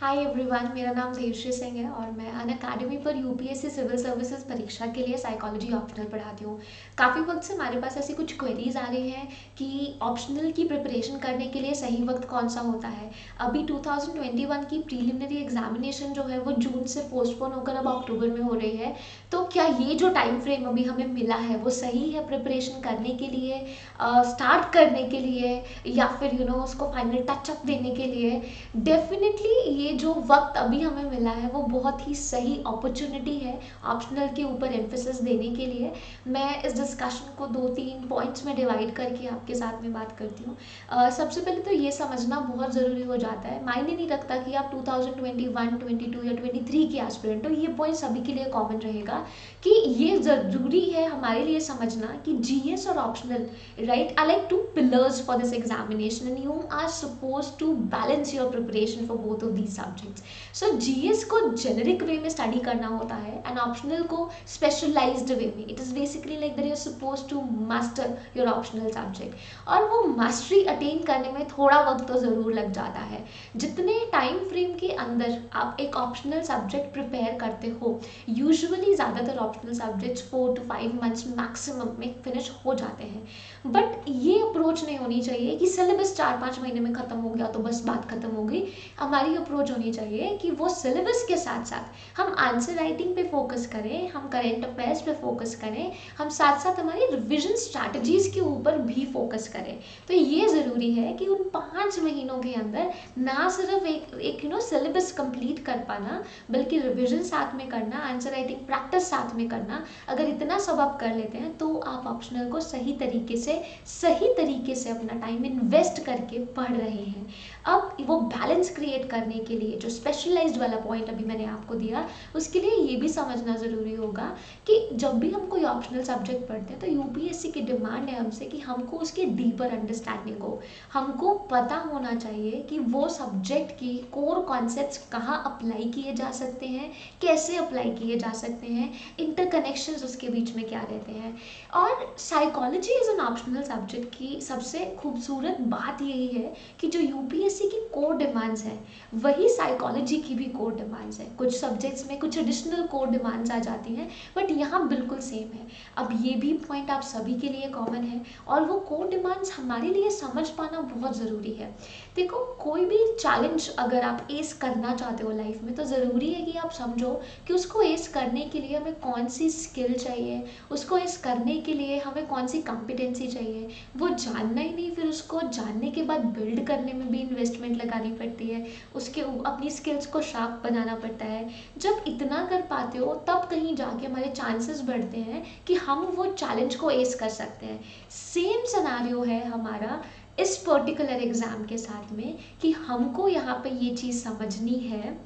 Hi everyone मेरा नाम देवश्री सिंह है और मैं अन अकेडमी पर यूपीएससी सिविल सर्विसेज़ परीक्षा के लिए साइकोलॉजी ऑप्शनल पढ़ाती हूँ। काफ़ी वक्त से हमारे पास ऐसी कुछ क्वेरीज आ रही हैं कि ऑप्शनल की प्रिपरेशन करने के लिए सही वक्त कौन सा होता है। अभी 2021 की प्रीलिमिनरी एग्जामिनेशन जो है वो जून से पोस्टपोन होकर अब अक्टूबर में हो रही है। तो क्या ये जो टाइम फ्रेम अभी हमें मिला है वो सही है प्रिपरेशन करने के लिए स्टार्ट करने के लिए या फिर यू you नो know, उसको फाइनल टचअप देने के लिए? डेफिनेटली ये जो वक्त अभी हमें मिला है वो बहुत ही सही अपॉर्चुनिटी है ऑप्शनल के ऊपर एम्फोसिस देने के लिए। मैं इस डिस्कशन को दो तीन पॉइंट्स में डिवाइड करके आपके साथ में बात करती हूँ। सबसे पहले तो ये समझना बहुत ज़रूरी हो जाता है। मायने नहीं रखता कि आप 2021, 22 या 23 के एस्पिरेंट हो। ये पॉइंट सभी के लिए कॉमन रहेगा कि ये ज़रूरी है हमारे लिए समझना कि जीएस और optional right I like two pillars for this examination and you are suppose to balance your preparation for both of these subjects so GS को जेनरिक वे में स्टडी करना होता है एंड ऑप्शनल को स्पेशलाइज्ड वे में. It is basically like that you suppose to master your optional subject और वो mastery attain करने में थोड़ा वक्त तो ज़रूर लग जाता है. जितने टाइम फ्रेम के अंदर आप एक ऑप्शनल सब्जेक्ट प्रिपेयर करते हो यूजुअली ज़्यादातर optional subjects four to five months maximum में फिनिश हो जाते हैं. बट ये अप्रोच नहीं होनी चाहिए कि सिलेबस चार पाँच महीने में ख़त्म हो गया तो बस बात ख़त्म हो गई. हमारी अप्रोच अप्रोच होनी चाहिए कि वो सिलेबस के साथ साथ हम आंसर राइटिंग पे फोकस करें, हम करेंट अफेयर्स पे फोकस करें, हम साथ साथ हमारी रिविजन स्ट्रैटेजीज के ऊपर भी फोकस करें। तो ये ज़रूरी है कि उन पाँच महीनों के अंदर ना सिर्फ़ एक एक यू नो सिलेबस कंप्लीट कर पाना, बल्कि रिविजन साथ में करना आंसर राइटिंग प्रैक्टिस साथ में करना, अगर इतना सब आप कर लेते हैं तो आप ऑप्शनल को सही तरीके से, सही तरीके से अपना टाइम इन्वेस्ट करके पढ़ रहे हैं। अब वो बैलेंस क्रिएट करने के लिए, जो स्पेशलाइज्ड वाला पॉइंट अभी मैंने आपको दिया, उसके लिए ये भी समझना ज़रूरी होगा कि जब भी हम कोई ऑप्शनल सब्जेक्ट पढ़ते हैं तो यूपीएससी की डिमांड है हमसे कि हमको उसके डीपर अंडरस्टैंडिंग हो। हमको पता होना चाहिए कि वो सब्जेक्ट की कोर कॉन्सेप्ट कहाँ अप्लाई किए जा सकते हैं, कैसे अप्लाई किए जा सकते हैं इंटरकनेक्शन उसके बीच में क्या रहते हैं। और psychology is an optional subject की सबसे खूबसूरत बात यही है कि जो यूपीएससी की कोर डिमांड्स हैं, वही साइकोलॉजी की भी कोर डिमांड्स है। कुछ सब्जेक्ट्स में कुछ एडिशनल कोर डिमांड्स आ जाती हैं बट यहाँ बिल्कुल सेम है। अब ये भी पॉइंट आप सभी के लिए कॉमन है और वो कोर डिमांड्स हमारे लिए समझ पाना बहुत ज़रूरी है। देखो, कोई भी चैलेंज अगर आप एस करना चाहते हो लाइफ में तो ज़रूरी है कि आप समझो कि उसको एस करने के लिए हमें कौन सी स्किल चाहिए, उसको एस करने के लिए हमें कौन सी कॉम्पिटेंसी चाहिए। वो जानना ही नहीं, फिर उसको जानने के बाद बिल्ड करने में भी इन्वेस्टमेंट लगानी पड़ती है। उसके अपनी स्किल्स को शार्प बनाना पड़ता है। जब इतना कर पाते हो, तब कहीं जाके हमारे चांसेस बढ़ते हैं कि हम वो चैलेंज को एस कर सकते हैं। सेम सनारियो है हमारा इस पर्टिकुलर एग्ज़ाम के साथ में कि हमको यहाँ पे ये चीज़ समझनी है।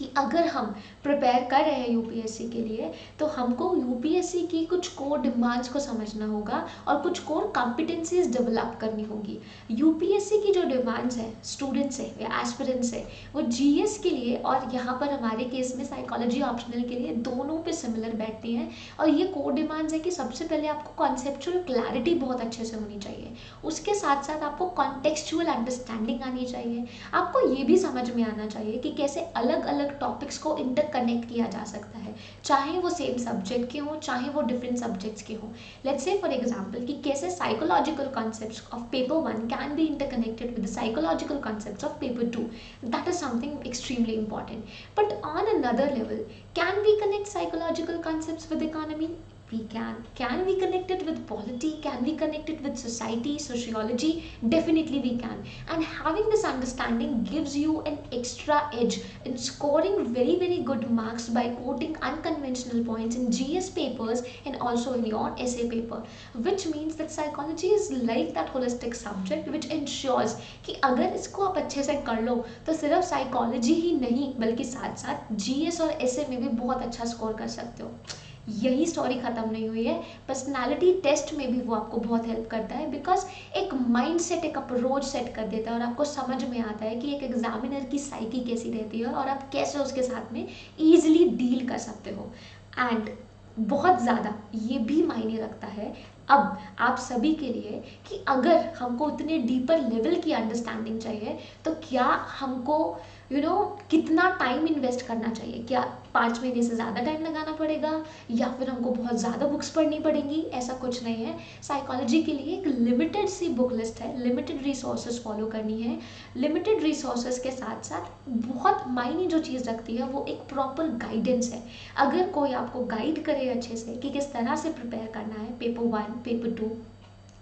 कि अगर हम प्रिपेयर कर रहे हैं यूपीएससी के लिए तो हमको यूपीएससी की कुछ कोर डिमांड्स को समझना होगा और कुछ कोर कॉम्पिटेंसीज डेवलप करनी होगी। यूपीएससी की जो डिमांड्स है स्टूडेंट्स है, या एस्पिरेंट्स है, वो जीएस के लिए और यहाँ पर हमारे केस में साइकोलॉजी ऑप्शनल के लिए दोनों पे सिमिलर बैठती हैं। और ये कोर डिमांड्स है कि सबसे पहले आपको कॉन्सेप्चुअल क्लैरिटी बहुत अच्छे से होनी चाहिए। उसके साथ साथ आपको कॉन्टेक्चुअल अंडरस्टैंडिंग आनी चाहिए। आपको ये भी समझ में आना चाहिए कि कैसे अलग अलग अलग टॉपिक्स को इंटरकनेक्ट किया जा सकता है। चाहे वो सेम सब्जेक्ट के हों, चाहे वो डिफरेंट सब्जेक्ट्स के हों। लेट्स से फॉर एग्जांपल कि कैसे psychological concepts of paper one can be interconnected with psychological concepts of paper two that is something extremely important but on another level can we connect psychological concepts with economy we can can we connect it with polity can we connect it with society sociology definitely we can and having this understanding gives you an extra edge in scoring very very good marks by quoting unconventional points in gs papers and also in your essay paper which means that psychology is like that holistic subject which ensures कि अगर इसको आप अच्छे से कर लो तो सिर्फ़ psychology ही नहीं बल्कि साथ साथ जीएस और एसए में भी बहुत अच्छा स्कोर कर सकते हो यही स्टोरी ख़त्म नहीं हुई है। पर्सनालिटी टेस्ट में भी वो आपको बहुत हेल्प करता है बिकॉज़ एक माइंड सेट एक अप्रोच सेट कर देता है और आपको समझ में आता है कि एक एग्जामिनर की साइकी कैसी रहती है और आप कैसे उसके साथ में ईजिली डील कर सकते हो। एंड बहुत ज़्यादा ये भी मायने रखता है अब आप सभी के लिए कि अगर हमको उतने डीपर लेवल की अंडरस्टैंडिंग चाहिए तो क्या हमको यू you नो know, कितना टाइम इन्वेस्ट करना चाहिए? क्या पाँच महीने से ज़्यादा टाइम लगाना पड़ेगा, या फिर हमको बहुत ज़्यादा बुक्स पढ़नी पड़ेंगी, ऐसा कुछ नहीं है। साइकोलॉजी के लिए एक लिमिटेड सी बुक लिस्ट है लिमिटेड रिसोर्सेज फॉलो करनी है। लिमिटेड रिसोर्सेज के साथ साथ बहुत मायने जो चीज़ रखती है, वो एक प्रॉपर गाइडेंस है। अगर कोई आपको गाइड करे अच्छे से कि किस तरह से प्रिपेयर करना है paper one paper two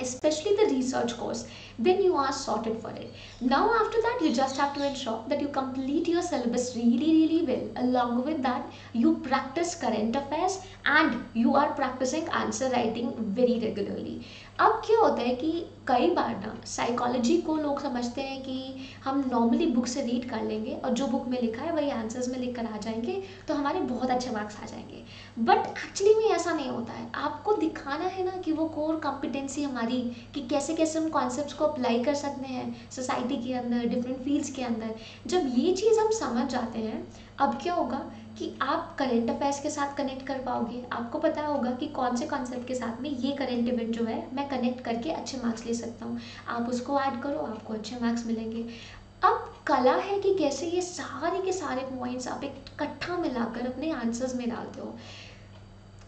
especially the research course then you are sorted for it now after that you just have to ensure that you complete your syllabus really really well along with that you practice current affairs and you are practicing answer writing very regularly अब क्या होता है कि कई बार ना psychology को लोग समझते हैं कि हम नॉर्मली बुक से रीड कर लेंगे और जो बुक में लिखा है वही आंसर्स में लिख कर आ जाएँगे तो हमारे बहुत अच्छे मार्क्स आ जाएँगे। बट एक्चुअली में ऐसा नहीं होता है। आपको दिखाना है ना कि वो कोर कॉम्पिटेंसी हमारी, कि कैसे कैसे हम कॉन्सेप्ट को अप्लाई कर सकते हैं सोसाइटी के अंदर डिफरेंट फील्ड्स के अंदर। जब ये चीज़ हम समझ जाते हैं, अब क्या होगा कि आप करेंट अफेयर्स के साथ कनेक्ट कर पाओगे। आपको पता होगा कि कौन से कॉन्सेप्ट के साथ में ये करेंट इवेंट जो है, मैं कनेक्ट करके अच्छे मार्क्स ले सकता हूँ। आप उसको ऐड करो, आपको अच्छे मार्क्स मिलेंगे। अब कला है कि कैसे ये सारे के सारे पॉइंट्स आप एक इकट्ठा मिलाकर अपने आंसर्स में डालते हो।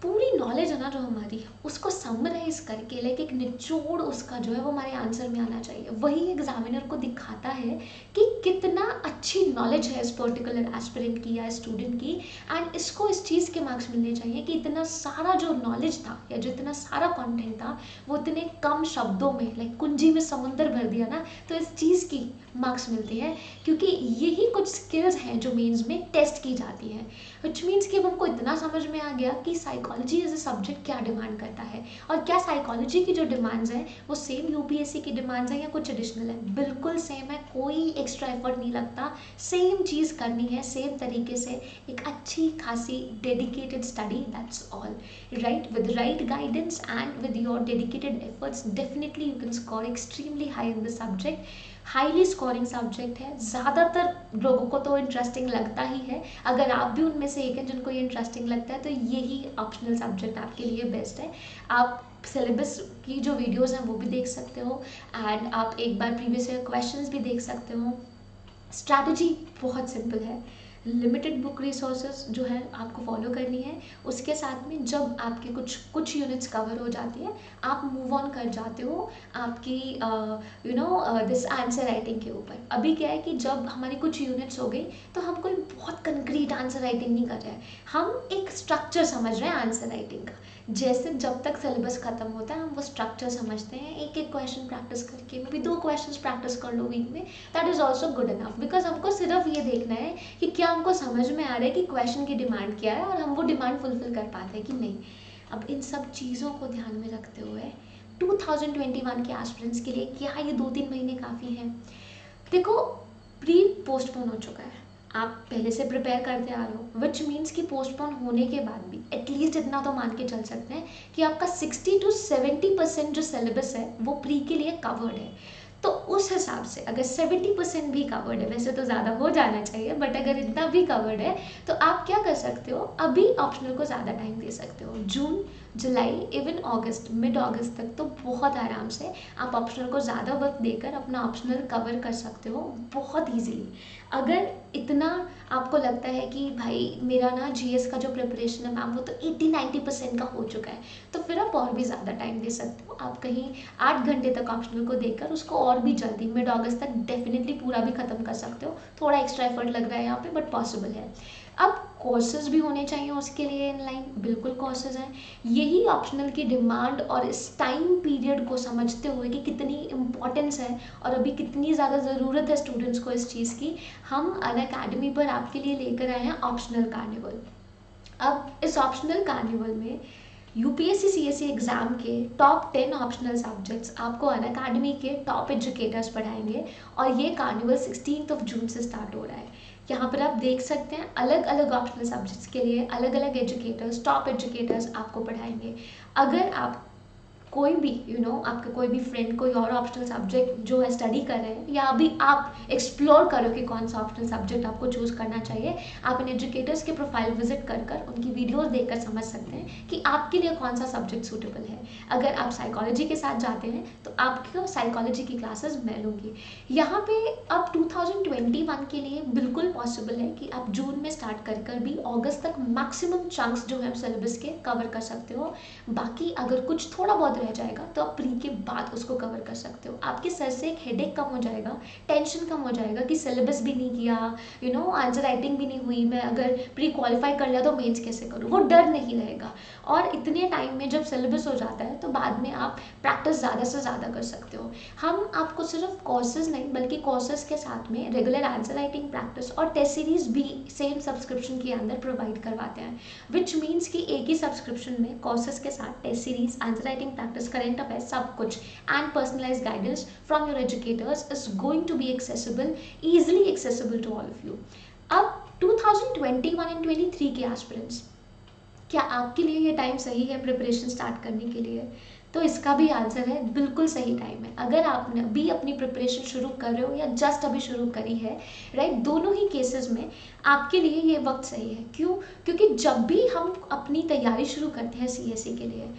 पूरी नॉलेज है ना जो हमारी, उसको समराइज करके लाइक एक निचोड़ उसका जो है वो हमारे आंसर में आना चाहिए। वही एग्जामिनर को दिखाता है कि कितना अच्छी नॉलेज है इस पर्टिकुलर एस्पिरेंट की या स्टूडेंट की एंड इसको इस चीज़ के मार्क्स मिलने चाहिए कि इतना सारा जो नॉलेज था, या जो इतना सारा कॉन्टेंट था, वो इतने कम शब्दों में लाइक कुंजी में समुंदर भर दिया ना तो इस चीज़ की मार्क्स मिलते हैं, क्योंकि यही कुछ स्किल्स हैं जो मीन्स में टेस्ट की जाती है। विच मीन्स कि अब हमको इतना समझ में आ गया कि साइकोलॉजी एज ए सब्जेक्ट क्या डिमांड करता है? और क्या साइकोलॉजी की जो डिमांड्स हैं, वो सेम यूपीएससी की डिमांड्स हैं या कुछ एडिशनल है? बिल्कुल सेम है, कोई एक्स्ट्रा एफर्ट नहीं लगता। सेम चीज़ करनी है सेम तरीके से एक अच्छी खासी dedicated study that's all right with right guidance and with your dedicated efforts definitely you can score extremely high in the subject highly scoring subject है. ज़्यादातर लोगों को तो इंटरेस्टिंग लगता ही है. अगर आप भी उनमें से एक हैं जिनको ये इंटरेस्टिंग लगता है तो यही ऑप्शनल सब्जेक्ट आपके लिए बेस्ट है. आप सिलेबस की जो वीडियोस हैं वो भी देख सकते हो एंड आप एक बार प्रीवियस क्वेश्चंस भी देख सकते हो. स्ट्रैटेजी बहुत सिंपल है. लिमिटेड बुक रिसोर्सेज जो है आपको फॉलो करनी है। उसके साथ में जब आपके कुछ कुछ यूनिट्स कवर हो जाती है, आप मूव ऑन कर जाते हो आपकी you know this answer writing के ऊपर। अभी क्या है कि जब हमारी कुछ यूनिट्स हो गई तो हम कोई बहुत कंक्रीट आंसर राइटिंग नहीं कर रहे हैं। हम एक स्ट्रक्चर समझ रहे हैं आंसर राइटिंग का। जैसे जब तक सिलेबस ख़त्म होता है, हम वो स्ट्रक्चर समझते हैं। एक एक क्वेश्चन प्रैक्टिस करके मे भी दो क्वेश्चन प्रैक्टिस कर लो वीक में। That is also good enough because हमको सिर्फ़ ये देखना है कि क्या हमको समझ में आ रहा है कि क्वेश्चन की डिमांड क्या है और हम वो डिमांड फुलफिल कर पाते हैं कि नहीं। अब इन सब चीज़ों को ध्यान में रखते हुए 2021 के एस्पिरेंट्स के लिए क्या ये दो तीन महीने काफ़ी हैं? देखो प्री पोस्टपोन हो चुका है। आप पहले से प्रिपेयर करते आ रहे हो विच मीन्स कि पोस्टपोन होने के बाद भी एटलीस्ट इतना तो मान के चल सकते हैं कि आपका 60 टू 70 परसेंट जो सिलेबस है, वो प्री के लिए कवर्ड है। तो उस हिसाब से अगर 70 परसेंट भी कवर्ड है, वैसे तो ज़्यादा हो जाना चाहिए बट अगर इतना भी कवर्ड है तो आप क्या कर सकते हो, अभी ऑप्शनल को ज़्यादा टाइम दे सकते हो। जून जुलाई इवन अगस्त मिड अगस्त तक तो बहुत आराम से आप ऑप्शनल को ज़्यादा वक्त देकर अपना ऑप्शनल कवर कर सकते हो बहुत ईजीली अगर इतना आपको लगता है कि भाई मेरा ना जीएस का जो प्रिपरेशन है मैम वो तो 80-90 परसेंट का हो चुका है तो फिर आप और भी ज़्यादा टाइम दे सकते हो। आप कहीं आठ घंटे तक ऑप्शनल को देकर उसको और भी जल्दी मिड अगस्त तक डेफिनेटली पूरा भी ख़त्म कर सकते हो। थोड़ा एक्स्ट्रा एफर्ट लग रहा है यहाँ पे बट पॉसिबल है। अब कोर्सेज भी होने चाहिए उसके लिए इनलाइन बिल्कुल कोर्सेज हैं। यही ऑप्शनल की डिमांड और इस टाइम पीरियड को समझते हुए कि कितनी इम्पोर्टेंस है और अभी कितनी ज़्यादा ज़रूरत है स्टूडेंट्स को इस चीज़ की, हम अन अकेडमी पर आपके लिए लेकर आए हैं ऑप्शनल कार्निवल अब इस ऑप्शनल कार्निवल में U P S C exam के टॉप टेन ऑप्शनल सब्जेक्ट्स आपको अन अकेडमी के टॉप एजुकेटर्स पढ़ाएँगे और ये कार्निवल सिक्सटीन ऑफ़ जून से स्टार्ट हो रहा है। यहाँ पर आप देख सकते हैं अलग अलग ऑप्शनल सब्जेक्ट्स के लिए अलग अलग एजुकेटर्स टॉप एजुकेटर्स आपको पढ़ाएँगे। अगर आप कोई भी यू you नो know, आपके कोई भी फ्रेंड कोई और ऑप्शनल सब्जेक्ट जो है स्टडी कर रहे हैं या अभी आप एक्सप्लोर करो कि कौन सा ऑप्शनल सब्जेक्ट आपको चूज़ करना चाहिए आप इन एजुकेटर्स के प्रोफ़ाइल विज़िट कर कर उनकी वीडियोस देखकर समझ सकते हैं कि आपके लिए कौन सा सब्जेक्ट सूटेबल है। अगर आप साइकोलॉजी के साथ जाते हैं तो आपको साइकोलॉजी की क्लासेस लूँगी। यहाँ पे अब 2021 के लिए बिल्कुल पॉसिबल है कि आप जून में स्टार्ट कर कर भी अगस्त तक मैक्सिमम चंक्स जो है सिलेबस के कवर कर सकते हो। बाकी अगर कुछ थोड़ा बहुत रह जाएगा तो आप प्री के बाद उसको कवर कर सकते हो। आपके सर से एक हेडेक कम हो जाएगा टेंशन कम हो जाएगा कि सिलेबस भी नहीं किया यू नो आंसर राइटिंग भी नहीं हुई, मैं अगर प्री क्वालिफाई कर लिया तो मेंस कैसे करूँ? वो डर नहीं रहेगा। और इतने टाइम में जब सिलेबस हो जाता है तो बाद में आप प्रैक्टिस ज़्यादा से ज़्यादा कर सकते हो। हम आपको सिर्फ़ कोर्सेज नहीं, बल्कि कोर्सेज के साथ में रेगुलर आंसर राइटिंग प्रैक्टिस और टेस्ट सीरीज़ भी सेम सब्सक्रिप्शन के अंदर प्रोवाइड करवाते हैं। विच मीन्स कि एक ही सब्सक्रिप्शन में कोर्सेज के साथ test series answer writing practice current affair सब कुछ and personalize guidance from your educators is going to be accessible easily accessible to all of you अब 2021 एंड 23 के एस्पिरेंट्स क्या आपके लिए ये टाइम सही है प्रिपरेशन स्टार्ट करने के लिए? तो इसका भी आंसर है, बिल्कुल सही टाइम है। अगर आपने अभी अपनी प्रिपरेशन शुरू कर रहे हो या जस्ट अभी शुरू करी है राइट दोनों ही केसेस में आपके लिए ये वक्त सही है। क्यों? क्योंकि जब भी हम अपनी तैयारी शुरू करते हैं सी के लिए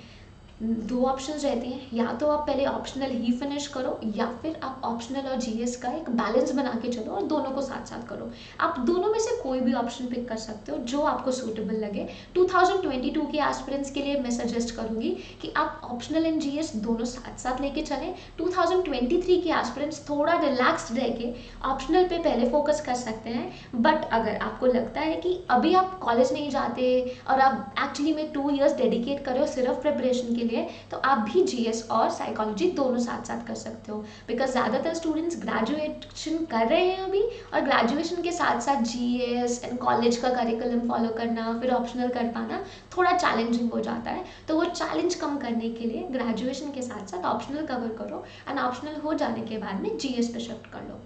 दो ऑप्शन रहते हैं। या तो आप पहले ऑप्शनल ही फिनिश करो, या फिर आप ऑप्शनल और जीएस का एक बैलेंस बना के चलो और दोनों को साथ साथ करो। आप दोनों में से कोई भी ऑप्शन पिक कर सकते हो, जो आपको सूटेबल लगे। 2022 के एस्पिरेंट्स के लिए मैं सजेस्ट करूँगी कि आप ऑप्शनल एंड जीएस दोनों साथ साथ लेके चलें। 2023 के एस्पिरेंट्स थोड़ा रिलैक्सड रह के ऑप्शनल पे पहले फोकस कर सकते हैं। बट अगर आपको लगता है कि अभी आप कॉलेज नहीं जाते और आप एक्चुअली में टू ईयर्स डेडिकेट करो सिर्फ़ प्रिपरेशन के लिए लिए तो आप भी जीएस और साइकोलॉजी दोनों साथ साथ कर सकते हो। बिकॉज़ ज़्यादातर स्टूडेंट्स ग्रेजुएशन कर रहे हैं अभी, और ग्रेजुएशन के साथ साथ जीएस एंड कॉलेज का करिकुलम फॉलो करना, फिर ऑप्शनल कर पाना, थोड़ा चैलेंजिंग हो जाता है। तो वो चैलेंज कम करने के लिए ग्रेजुएशन के साथ साथ ऑप्शनल कवर करो एंड ऑप्शनल हो जाने के बाद में जी पे शिफ्ट कर लो।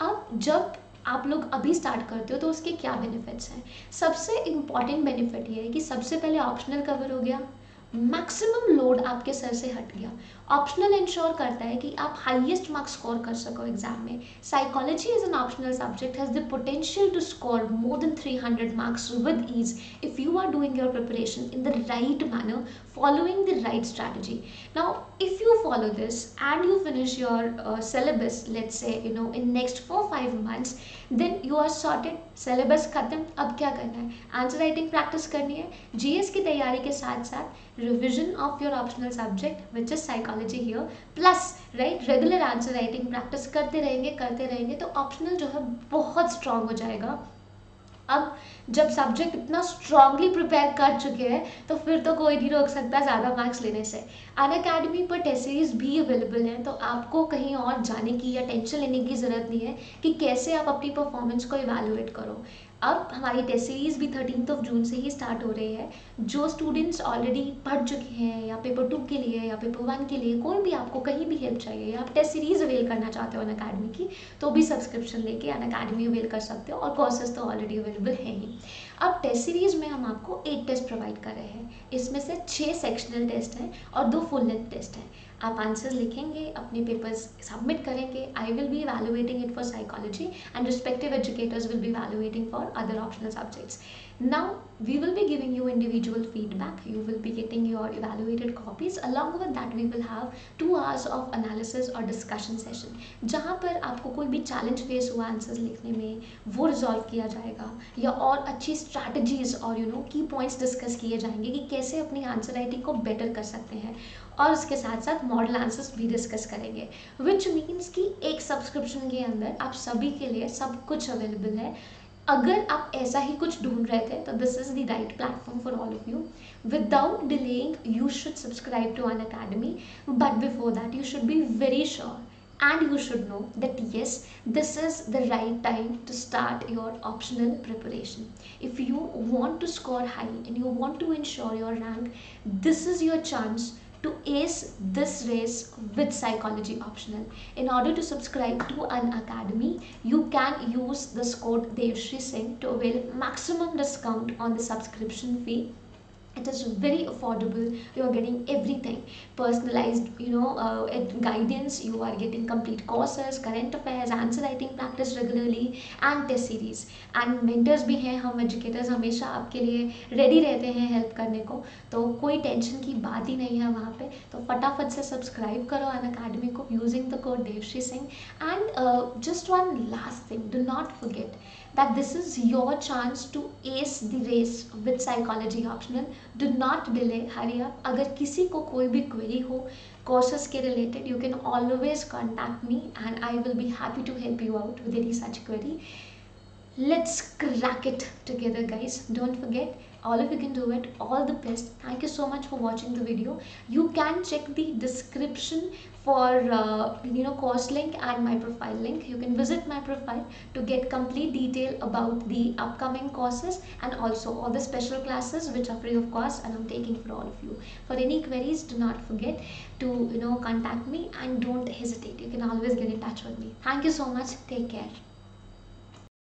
अब जब आप लोग अभी स्टार्ट करते हो तो उसके क्या बेनिफिट्स हैं? सबसे इंपॉर्टेंट बेनिफिट ये है कि सबसे पहले ऑप्शनल कवर हो गया। मैक्सिमम लोड आपके सर से हट गया। ऑप्शनल इंश्योर करता है कि आप हाईएस्ट मार्क्स स्कोर कर सको एग्ज़ाम में। Psychology is an optional subject has the potential to score more than 300 marks with ease if you are doing your preparation in the right manner the right strategy. Now if you follow this and you finish your uh, syllabus let's say you know in next four five months then you are sorted syllabus खत्म अब क्या करना है? Answer writing practice करनी है GS की तैयारी के साथ साथ revision of your optional subject which is psychology here plus right regular answer writing practice करते रहेंगे करते रहेंगे तो ऑप्शनल जो है बहुत स्ट्रांग हो जाएगा। अब जब सब्जेक्ट इतना स्ट्रांगली प्रिपेयर कर चुके हैं तो फिर तो कोई नहीं रोक सकता ज़्यादा मार्क्स लेने से। अन अकेडमी पर टेस्ट सीरीज़ भी अवेलेबल हैं तो आपको कहीं और जाने की या टेंशन लेने की ज़रूरत नहीं है कि कैसे आप अपनी परफॉर्मेंस को इवेलुएट करो। अब हमारी टेस्ट सीरीज़ भी थर्टीन ऑफ़ जून से ही स्टार्ट हो रही है। जो स्टूडेंट्स ऑलरेडी पढ़ चुके हैं, या पेपर टू के लिए, या पेपर वन के लिए, कोई भी आपको कहीं भी हेल्प चाहिए, या आप टेस्ट सीरीज़ अवेल करना चाहते हो अन अकेडमी की तो भी सब्सक्रिप्शन लेके अन अकेडमी अवेल कर सकते हो, और कोर्सेज तो ऑलरेडी अवेलेबल हैं ही। अब टेस्ट सीरीज़ में हम आपको एट टेस्ट प्रोवाइड कर रहे हैं। इसमें से छः सेक्शनल टेस्ट हैं और दो फुल लेंथ टेस्ट हैं। आप आंसर्स लिखेंगे, अपने पेपर्स सबमिट करेंगे। I will be valuating it for psychology and respective educators will be valuating for other optional subjects now, we will be giving you individual feedback. You will be getting your evaluated copies. Along with that, we will have two hours of analysis or discussion session, जहाँ पर आपको कोई भी challenge face हुआ answers लिखने में, वो resolve किया जाएगा। या और अच्छी स्ट्रैटेजीज और you know key points discuss किए जाएँगे कि कैसे अपनी आंसर राइटिंग को बेटर कर सकते हैं। और उसके साथ साथ मॉडल आंसर्स भी डिस्कस करेंगे। विच मीन्स कि एक सब्सक्रिप्शन के अंदर आप सभी के लिए सब कुछ अवेलेबल है। अगर आप ऐसा ही कुछ ढूंढ रहे थे तो this is the right platform for all of you without delaying you should subscribe to Unacademy but before that you should be very sure and you should know that yes this is the right time to start your optional preparation if you want to score high and you want to ensure your rank this is your chance to ace this race with psychology optional. In order to subscribe to an academy, you can use this code Devshri Singh to avail maximum discount on the subscription fee it is very affordable you are getting everything personalized you know uh, guidance you are getting complete courses current affairs answer writing practice regularly and test series and mentors भी हैं हम educators हमेशा आपके लिए ready रहते हैं help करने को तो कोई टेंशन की बात ही नहीं है वहाँ पे तो फटाफट से सब्सक्राइब करो अन अकेडमी को using the code Devshree Singh and just one last thing do not forget that this is your chance to ace the race with psychology optional do not delay hurry up अगर किसी को कोई भी query हो courses के related you can always contact me and I will be happy to help you out with any such query let's crack it together guys. Don't forget all of you can do it. All the best. Thank you so much for watching the video. You can check the description for uh, you know course link and my profile link. You can visit my profile to get complete detail about the upcoming courses and also all the special classes which are free of cost and i'm taking for all of you. For any queries do not forget to you know contact me and don't hesitate. You can always get in touch with me. Thank you so much. Take care